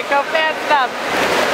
picked up that stuff.